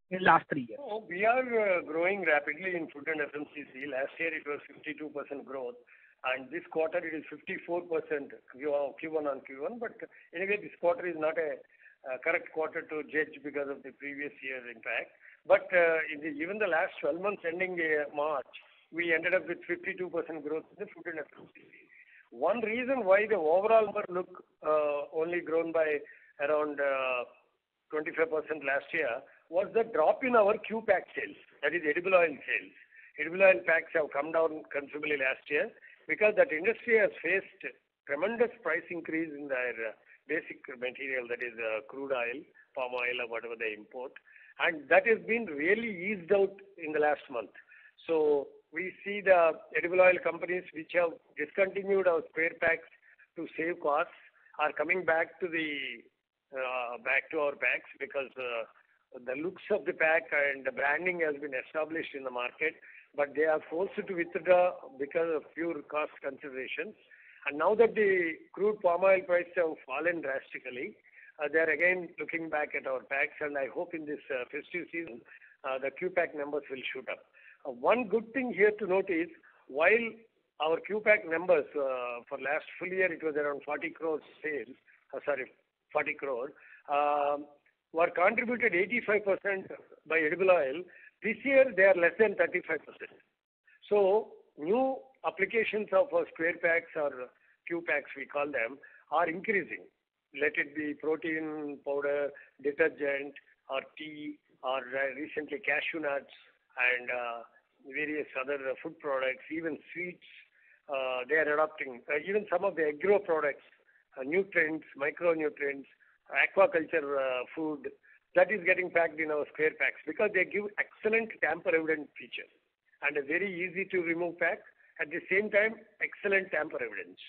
in last three years? We are uh, growing rapidly in food and FMCG. Last year it was 52% growth, and this quarter it is 54% Q1 uh, on Q1. But anyway, this quarter is not a correct quarter to judge because of the previous year's impact. But even the last 12 months ending March, we ended up with 52% growth in the food and FMCG. One reason why the overall number look uh, only grown by around uh, 25% last year was the drop in our Q-Pack sales, that is edible oil sales. edible oil packs have come down considerably last year because that industry has faced tremendous price increase in their uh, basic material, that is crude oil, palm oil, or whatever they import. And that has been really eased out in the last month. We see the edible oil companies which have discontinued our square packs to save costs are coming back to the uh, back to our packs because uh, the looks of the pack and the branding has been established in the market, but they are forced to withdraw because of pure cost considerations. And now that the crude palm oil prices have fallen drastically, uh, they are again looking back at our packs, and I hope in this uh, festive season, the Q-pack numbers will shoot up. Uh, one good thing here to note is, while our Q-pack numbers uh, for last full year, it was around 40 crore sales, uh, sorry, 40 crore, um, were contributed 85% by edible oil. This year, they are less than 35%. So new applications of square packs or Q-packs, we call them, are increasing. Let it be protein powder, detergent, or tea, or recently cashew nuts and uh, various other uh, food products, even sweets, uh, they are adopting. Even some of the agro products, nutrients, micronutrients, aquaculture food, that is getting packed in our square packs because they give excellent tamper-evident features and a very easy to remove pack. At the same time, excellent tamper evidence.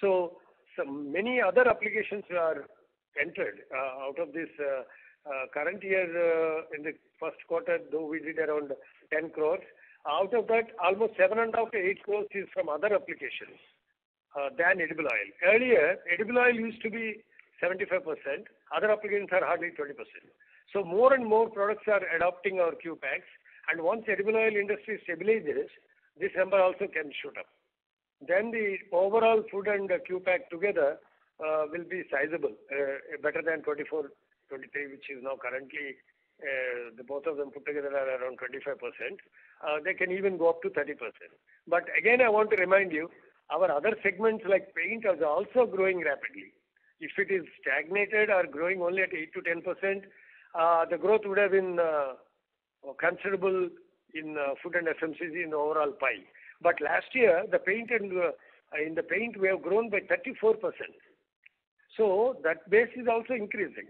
So many other applications are entered out of this Uh, current year. Uh, in the first quarter, though we did around 10 crores, out of that, almost 7.5 crore-8 crore is from other applications uh, than edible oil. Earlier, edible oil used to be 75%. Other applications are hardly 20%. So more and more products are adopting our Q-packs, and once edible oil industry stabilizes, this number also can shoot up. Then the overall food and Q-pack together will be sizable, better than 24%, 23, which is now currently, uh, the both of them put together are around 25%. Uh, they can even go up to 30%. But again, I want to remind you, our other segments like paint are also growing rapidly. If it is stagnated or growing only at 8%-10%, uh, the growth would have been considerable in food and FMCG in the overall pie. But last year, the paint and in the paint, we have grown by 34%. So that base is also increasing.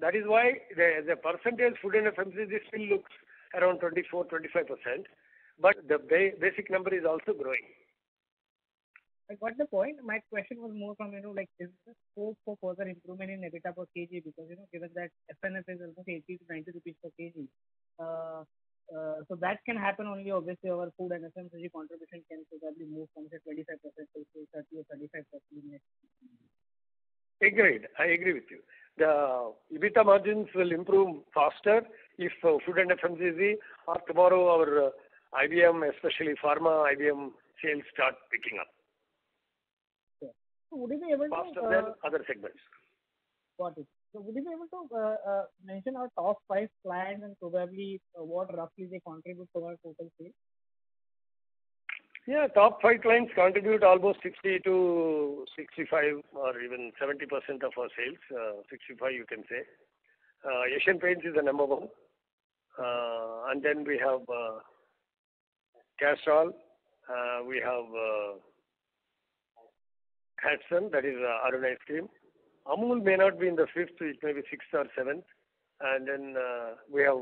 That is why the percentage food and FMCG this still looks around 24%, 25%, but the basic number is also growing. I got the point. My question was more from, you know, like, is there scope for further improvement in EBITDA per kg? Because, you know, given that F&F is almost 80-90 rupees per kg. Uh, uh, so that can happen only obviously our food and FMCG contribution can probably move from, say, 25% to, say, 30 or 35%. next. Agreed. I agree with you. The EBITDA margins will improve faster if uh, food and FMCG or tomorrow our uh, IBM, especially pharma IBM sales start picking up. Sure. Would you be able to- Faster uh, than other segments. Got it. Would you be able to mention our top five clients and probably what roughly they contribute to our total sales? Yeah. Top five clients contribute almost 60%-65% or even 70% of our sales. Uh, 65, you can say. Uh, Asian Paints is the number one. Uh, and then we have Castrol. We have Hatsun, that is Arun Ice Cream. Amul may not be in the fifth, it may be sixth or seventh. And Then we have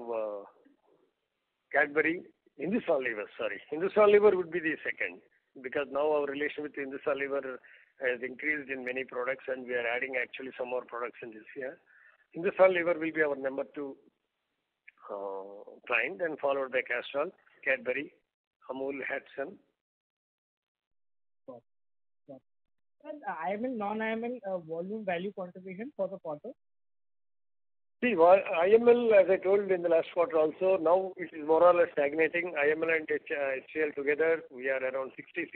Cadbury. Hindustan Unilever, sorry. Hindustan Unilever would be the second, because now our relation with Hindustan Unilever has increased in many products, and we are adding actually some more products in this year. Hindustan Unilever will be our number two uh, client, and followed by Castrol, Cadbury, Amul, Hatsun. Got it. IML, non-IML volume value contribution for the quarter? IML, as I told in the last quarter also, now it is more or less stagnating. IML and HCL uh, together, we are around 66%,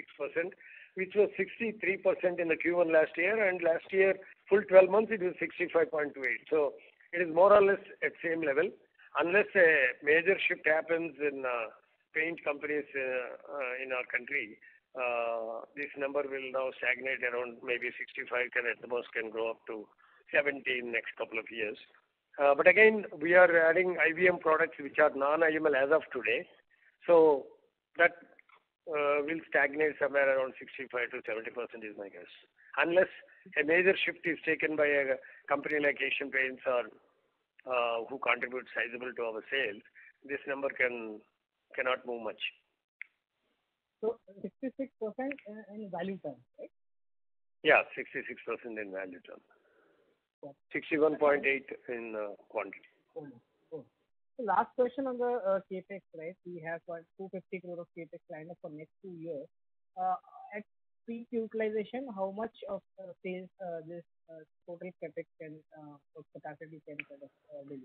which was 63% in the Q1 last year, and last year, full 12 months, it was 65.28%. It is more or less at same level. Unless a major shift happens in uh, paint companies uh, in our country, this number will now stagnate around maybe 65, can at the most can up to 70 in next couple of years. Uh, but again, we are adding IBM products which are non-IML as of today. So that uh, will stagnate somewhere around 65%-70% is my guess. Unless a major shift is taken by a company like Asian Paints or uh, who contribute sizable to our sales, this number can cannot move much. 66% in value terms, right? Yeah, 66% in value terms. 61.8 in quantity. Oh, oh. Cool. Last question on the uh, CapEx, right? We have 250 crore of CapEx lined up for next two years. Uh, at peak utilization, how much of uh, sales this total CapEx capacity can deliver?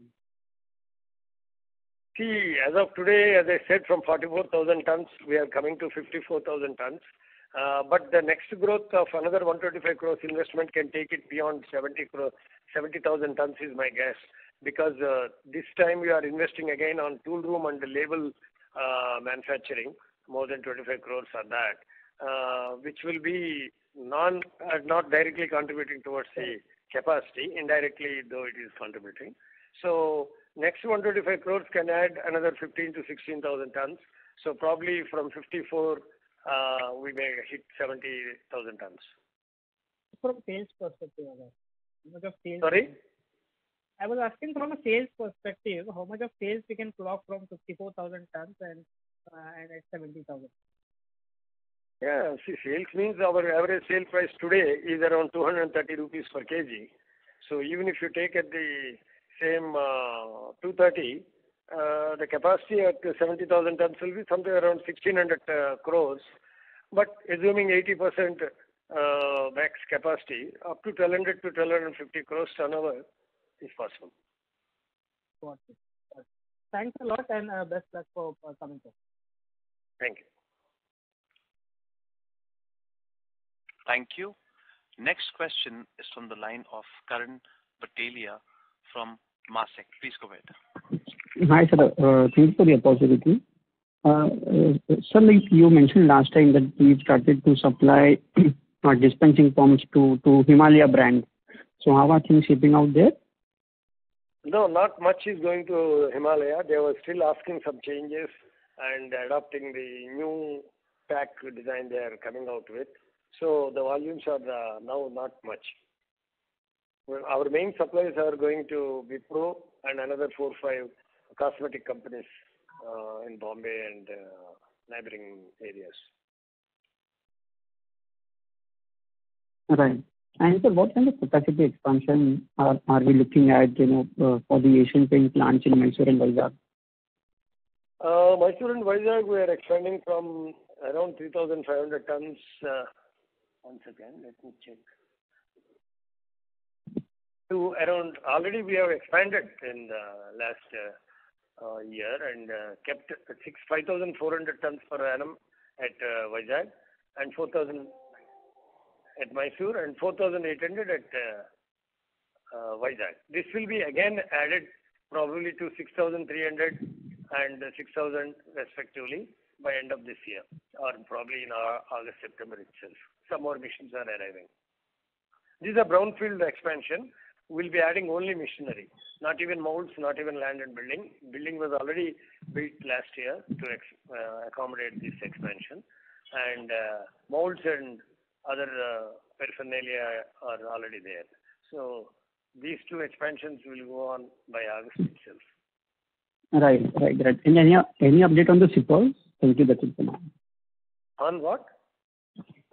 See, as of today, as I said, from 44,000 tons, we are coming to 54,000 tons. Uh, but the next growth of another 125 crores investment can take it beyond 70,000 tons is my guess. Because uh, this time we are investing again on tool room and the label uh, manufacturing, more than 25 crores on that, which will be non, not directly contributing towards the capacity. Indirectly, though, it is contributing. So next 125 crores can add another 15,000-16,000 tons. So probably from 54, Uh, we may hit 70,000 tons. From sales perspective, how much of sales? Sorry? I was asking from a sales perspective, how much of sales we can clock from 54,000 tons and uh, at 70,000? Yeah. See, sales means our average sale price today is around 230 rupees per kg. So even if you take at the same uh, 230, Uh, the capacity at 70,000 tons will be somewhere around 1,600 uh, crores. But assuming 80% uh, max capacity, up to 1,200-1,250 crores turnover is possible. Got it. Thanks a lot and best luck for coming quarter. Thank you. Thank you. Next question is from the line of Karan Bhatelia from Marcellus. Please go ahead. Hi, sir. Uh, Thanks for the opportunity. Uh, uh, sir, like you mentioned last time that you started to supply our dispensing pumps to to Himalaya brand. So how are things shaping out there? No, not much is going to Himalaya. They were still asking some changes and adopting the new pack design they are coming out with. So the volumes are now not much. Our main suppliers are going to Wipro and another four, five cosmetic companies uh, in Bombay and uh, neighboring areas. Right. And Sir, what kind of capacity expansion are we looking at you know, uh for the Asian Paints plants in Mysore and Vizag? Uh, Mysore and Vizag, we are expanding from around 3,500 tons. One second, let me check. To around already we have expanded in the last year and uh, kept 5,400 tons per annum at uh, Vizag and 4,000 at Mysore and 4,800 at uh, Vizag. This will be again added probably to 6,300 and 6,000 respectively by end of this year or probably in August, September itself. Some more machines are arriving. This is a brownfield expansion. We'll be adding only machinery, not even molds, not even land and building. Building was already built last year to uh, accommodate this expansion. And uh, molds and other uh, paraphernalia are already there. So these two expansions will go on by August itself. Right. right. Any update on the SIPPers? Thank you. That's it for now. On what?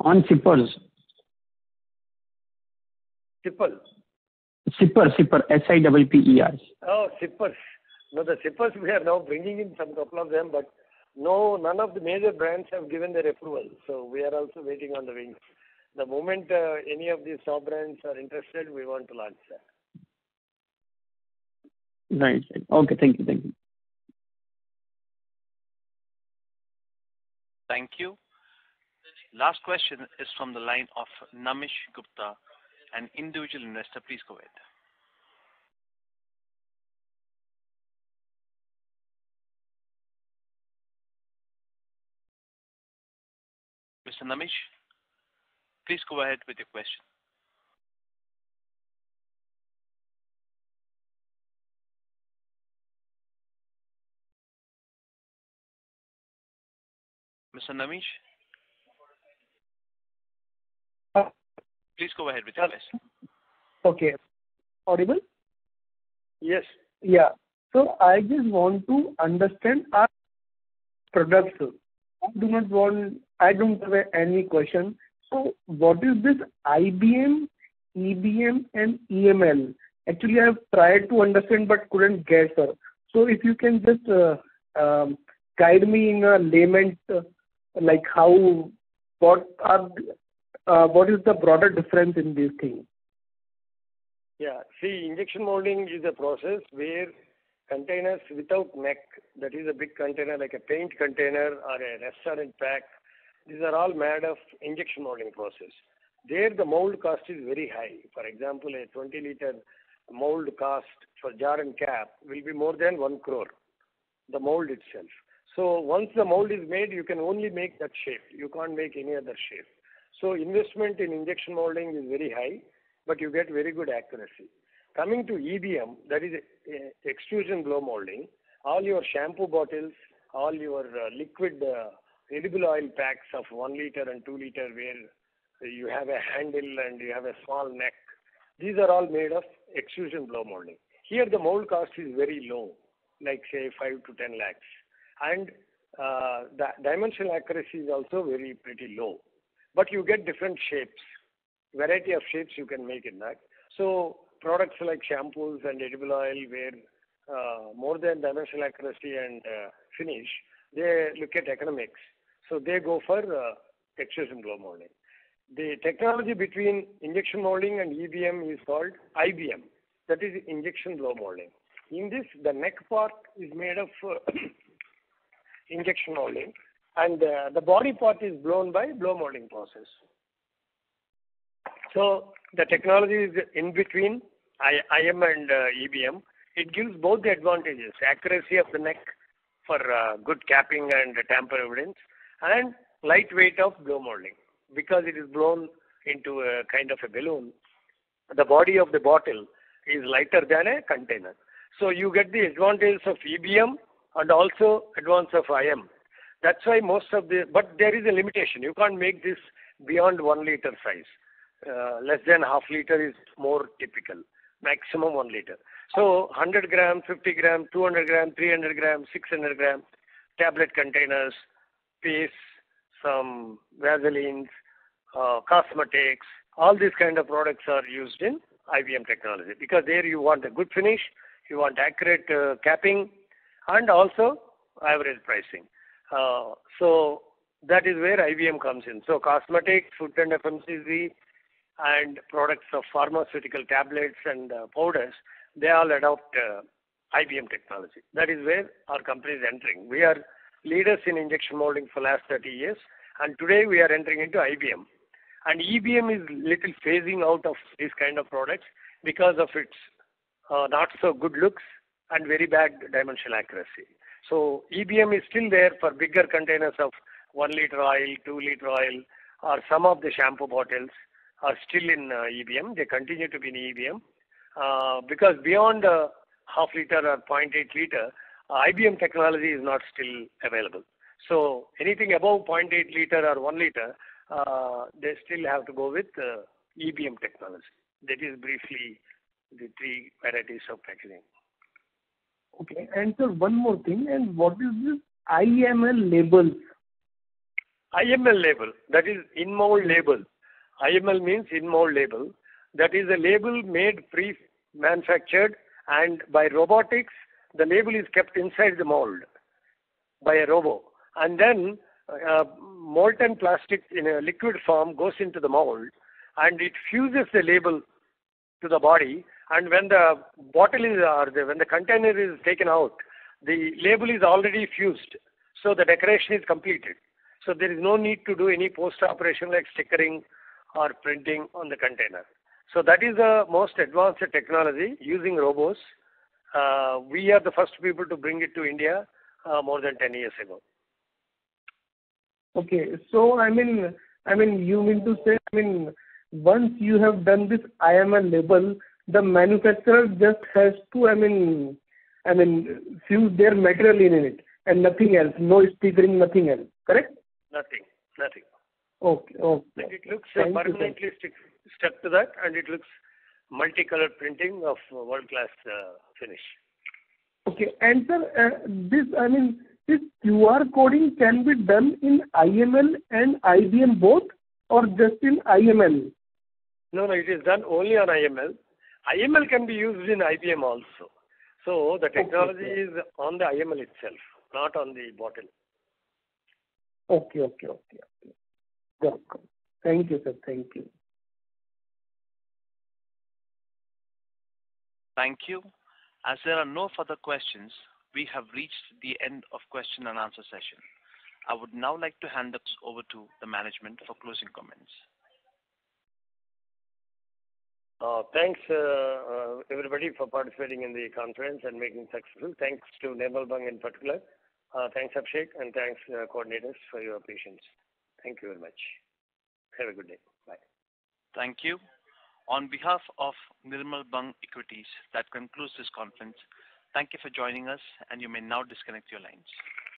On SIPPers. Sipple? SIPPer. S-I-P-P-E-R. Oh, SIPPers. No, the SIPPers we are now bringing in some couple of them, but no, none of the major brands have given their approval. So we are also waiting on the wings. The moment uh, any of these top brands are interested, we want to launch that. Right. Okay. Thank you. Thank you. Thank you. Last question is from the line of Namish Gupta, an individual investor. Please go ahead. Mr. Namish, please go ahead with your question. Mr. Namish? Please go ahead with your question. Okay. Audible? Yes. Yeah. So I just want to understand our products. I do not want, I don't have any question. So what is this IBM, EBM, and EML? Actually, I have tried to understand but couldn't get, sir. So if you can just uh, um, guide me in a layman, uh, like how, what are, uh, Uh, what is the broader difference in these things? Yeah. See, injection molding is a process where containers without neck, that is a big container like a paint container or a restaurant pack, these are all made of injection molding process. There the mold cost is very high. For example, a 20 liter mold cost for jar and cap will be more than 1 crore, the mold itself. So once the mold is made, you can only make that shape. You can't make any other shape. So investment in injection molding is very high, but you get very good accuracy. Coming to EBM, that is uh, extrusion blow molding, all your shampoo bottles, all your uh, liquid uh, edible oil packs of 1 liter and 2 liter where you have a handle and you have a small neck, these are all made of extrusion blow molding. Here the mold cost is very low, like say 5 to 10 lakhs. And uh, the dimensional accuracy is also very pretty low. But you get different shapes, variety of shapes you can make in that. So products like shampoos and edible oil where uh, more than dimensional accuracy and uh, finish, they look at economics. So they go for uh, extrusion blow molding. The technology between injection molding and EBM is called IBM, that is injection blow molding. In this, the neck part is made of uh, injection molding and uh, the body part is blown by blow molding process. So the technology is in between I, IM and uh, EBM. It gives both the advantages, accuracy of the neck for uh, good capping and tamper evidence and lightweight of blow molding because it is blown into a kind of a balloon. The body of the bottle is lighter than a container. So you get the advantages of EBM and also advance of IM. That's why most of the, but there is a limitation. You can't make this beyond one liter size. Uh, less than half liter is more typical. Maximum one liter. So 100 gram, 50 gram, 200 gram, 300 gram, 600 gram, tablet containers, paste, some Vaselines, uh, cosmetics, all these kind of products are used in IBM technology because there you want a good finish, you want accurate uh, capping, and also average pricing. Uh, so that is where IBM comes in. So cosmetics, food and FMCG, and products of pharmaceutical tablets and uh, powders, they all adopt uh, IBM technology. That is where our company is entering. We are leaders in injection molding for last 30 years, and today we are entering into IBM. And EBM is little phasing out of these kind of products because of its not so good looks and very bad dimensional accuracy. So EBM is still there for bigger containers of 1 liter oil, 2 liter oil, or some of the shampoo bottles are still in uh, EBM. They continue to be in EBM uh, because beyond uh, half liter or 0.8 liter, uh, IBM technology is not still available. So anything above 0.8 liter or 1 liter, uh, they still have to go with uh, EBM technology. That is briefly the three varieties of packaging. Okay. Sir, one more thing. And what is this IML label? IML label, that is in mold label. IML means in mold label. That is a label made pre manufactured and by robotics, the label is kept inside the mold by a robo. And then uh, molten plastic in a liquid form goes into the mold and it fuses the label to the body. And when the bottle is, or the, when the container is taken out, the label is already fused. So the decoration is completed. So there is no need to do any post-operation like stickering or printing on the container. So that is the most advanced technology using robots. Uh, we are the first people to bring it to India uh, more than 10 years ago. Okay. So I mean, I mean, you mean to say, I mean, once you have done this IML label, the manufacturer just has to, I mean, I mean, fuse their material in it and nothing else, no stickering, nothing else. Correct? Nothing. Nothing. Okay. Okay. And it looks Thank permanently stick, stuck to that, and it looks multicolored printing of world-class uh, finish. Okay. And sir, uh, this, I mean, this QR coding can be done in IML and IBM both, or just in IML? No, no, it is done only on IML. IML can be used in IBM also. So the technology Okay. is on the IML itself, not on the bottle. Okay. Okay. Okay. okay. Got. Thank you, sir. Thank you. Thank you. As there are no further questions, we have reached the end of question and answer session. I would now like to hand this over to the management for closing comments. Uh, Thanks, uh, uh, everybody, for participating in the conference and making it successful. Thanks to Nirmal Bang in particular. Thanks, Abhishek, and thanks, coordinators, for your patience. Thank you very much. Have a good day. Bye. Thank you. On behalf of Nirmal Bang Equities, that concludes this conference. Thank you for joining us, and you may now disconnect your lines.